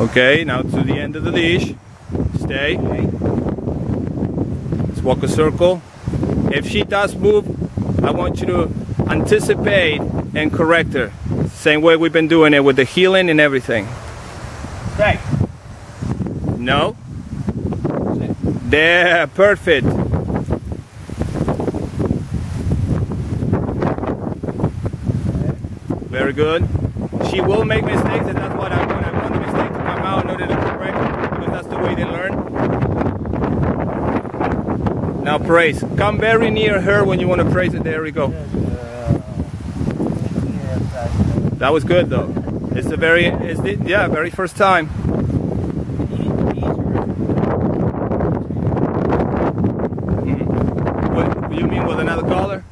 Okay, now to the end of the leash. Stay. Let's walk a circle. If she does move, I want you to anticipate and correct her. Same way we've been doing it with the heeling and everything. Stay. No. There, perfect. Very good. She will make mistakes, and that's what I want. I want the mistake to come out in order to correct, because that's the way they learn. Now praise. Come very near her when you want to praise it. There we go. That was good though. It's the very, it's the, yeah, very first time. Mm-hmm. What you mean with another collar?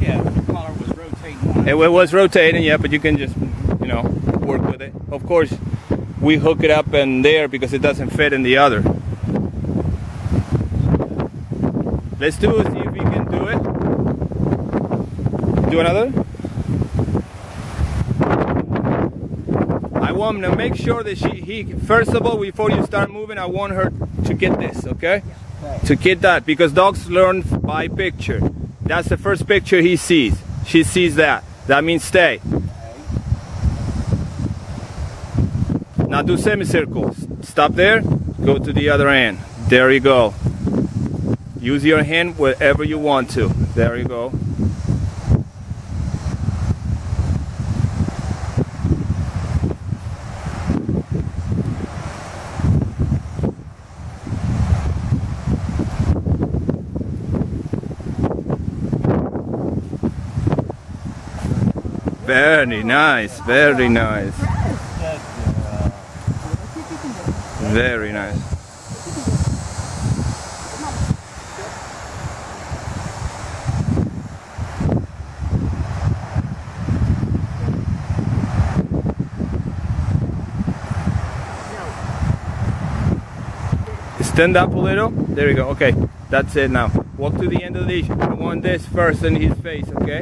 Yeah, the collar was rotating. It, wa- was rotating, yeah, but you can just, you know, work with it. Of course, we hook it up in there because it doesn't fit in the other. Let's do it, see if we can do it. Do another? I want to make sure that she, he, first of all, before you start moving, I want her to get this, okay? To get that, because dogs learn by picture. That's the first picture he sees. She sees that. That means stay. Now do semicircles. Stop there, go to the other end. There you go. Use your hand wherever you want to. There you go. Very nice, very nice. Very nice. Stand up a little. There you go. Okay, that's it now. Walk to the end of the leash. I want this first in his face, okay?